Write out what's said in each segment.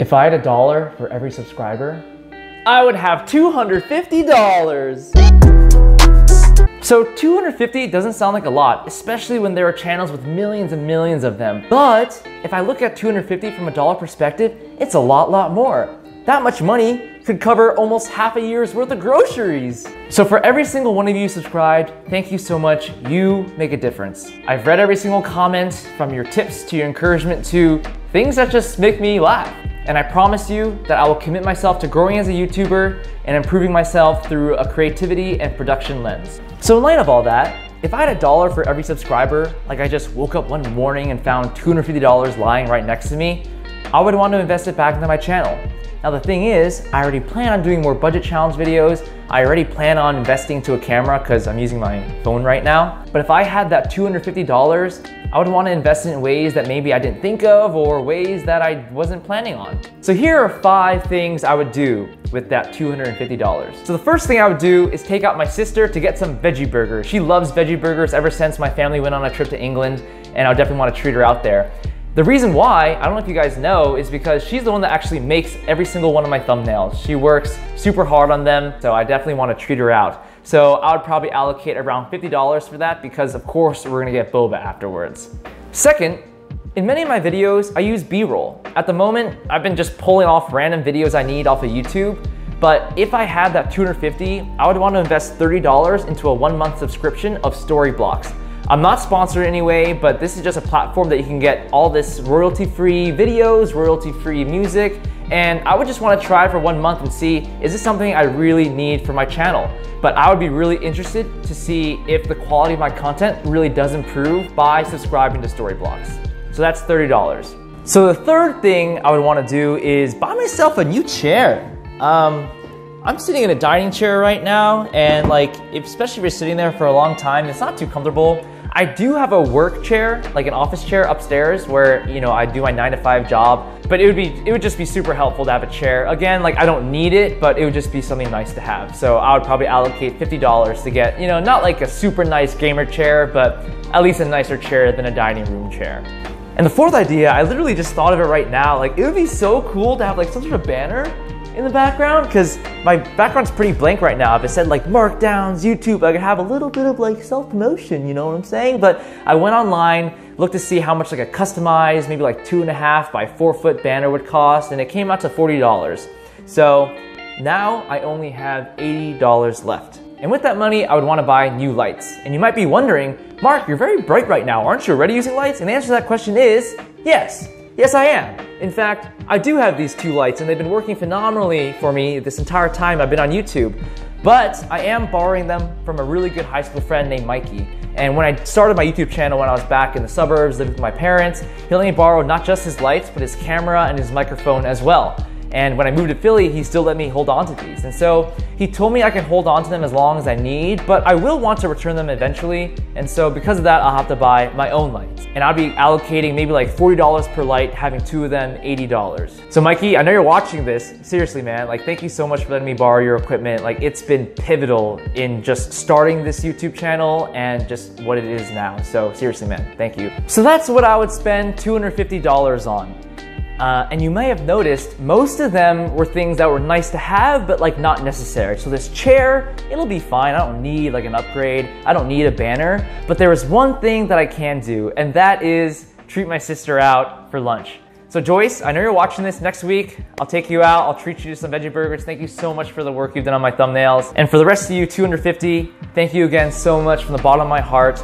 If I had a dollar for every subscriber, I would have $250. So 250 doesn't sound like a lot, especially when there are channels with millions and millions of them. But if I look at 250 from a dollar perspective, it's a lot, lot more. That much money could cover almost half a year's worth of groceries. So for every single one of you subscribed, thank you so much. You make a difference. I've read every single comment from your tips to your encouragement to things that just make me laugh. And I promise you that I will commit myself to growing as a YouTuber and improving myself through a creativity and production lens. So in light of all that, if I had a dollar for every subscriber, like I just woke up one morning and found $250 lying right next to me, I would want to invest it back into my channel. Now the thing is, I already plan on doing more budget challenge videos. I already plan on investing into a camera because I'm using my phone right now. But if I had that $250, I would want to invest in ways that maybe I didn't think of or ways that I wasn't planning on. So here are five things I would do with that $250. So the first thing I would do is take out my sister to get some veggie burgers. She loves veggie burgers ever since my family went on a trip to England and I definitely want to treat her out there. The reason why, I don't know if you guys know, is because she's the one that actually makes every single one of my thumbnails. She works super hard on them, so I definitely want to treat her out. So I would probably allocate around $50 for that because of course we're gonna get boba afterwards. Second, in many of my videos, I use B-roll. At the moment, I've been just pulling off random videos I need off of YouTube, but if I had that 250, I would want to invest $30 into a one month subscription of Storyblocks. I'm not sponsored anyway, but this is just a platform that you can get all this royalty-free videos, royalty-free music, and I would just want to try for one month and see, is this something I really need for my channel? But I would be really interested to see if the quality of my content really does improve by subscribing to Storyblocks. So that's $30. So the third thing I would want to do is buy myself a new chair. Um, I'm sitting in a dining chair right now, and like, especially if you're sitting there for a long time, it's not too comfortable. I do have a work chair, like an office chair upstairs where, you know, I do my nine to five job, but it would be, it would just be super helpful to have a chair. Again, like I don't need it, but it would just be something nice to have. So I would probably allocate $50 to get, you know, not like a super nice gamer chair, but at least a nicer chair than a dining room chair. And the fourth idea, I literally just thought of it right now. Like it would be so cool to have like some sort of banner in the background because my background's pretty blank right now. If it said like Mark Downs, YouTube, I could have a little bit of like self-promotion, you know what I'm saying? But I went online, looked to see how much like a customized, maybe like two and a half by four foot banner would cost, and it came out to $40. So now I only have $80 left. And with that money, I would want to buy new lights. And you might be wondering, Mark, you're very bright right now. Aren't you already using lights? And the answer to that question is yes. Yes, I am. In fact, I do have these two lights and they've been working phenomenally for me this entire time I've been on YouTube. But I am borrowing them from a really good high school friend named Mikey. And when I started my YouTube channel when I was back in the suburbs living with my parents, he let me borrow not just his lights, but his camera and his microphone as well. And when I moved to Philly, he still let me hold on to these. And so he told me I can hold on to them as long as I need, but I will want to return them eventually. And so because of that, I'll have to buy my own lights. And I'll be allocating maybe like $40 per light, having two of them $80. So Mikey, I know you're watching this. Seriously, man, like thank you so much for letting me borrow your equipment. Like it's been pivotal in just starting this YouTube channel and just what it is now. So seriously, man, thank you. So that's what I would spend $250 on. Uh, and you may have noticed most of them were things that were nice to have, but like not necessary. So this chair, it'll be fine. I don't need like an upgrade. I don't need a banner. But there is one thing that I can do, and that is treat my sister out for lunch. So Joyce, I know you're watching this next week. I'll take you out. I'll treat you to some veggie burgers. Thank you so much for the work you've done on my thumbnails. And for the rest of you, 250, thank you again so much from the bottom of my heart.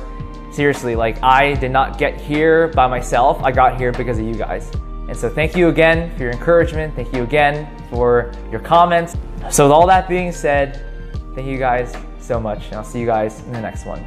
Seriously, like I did not get here by myself. I got here because of you guys. And so thank you again for your encouragement. Thank you again for your comments. So with all that being said, thank you guys so much. And I'll see you guys in the next one.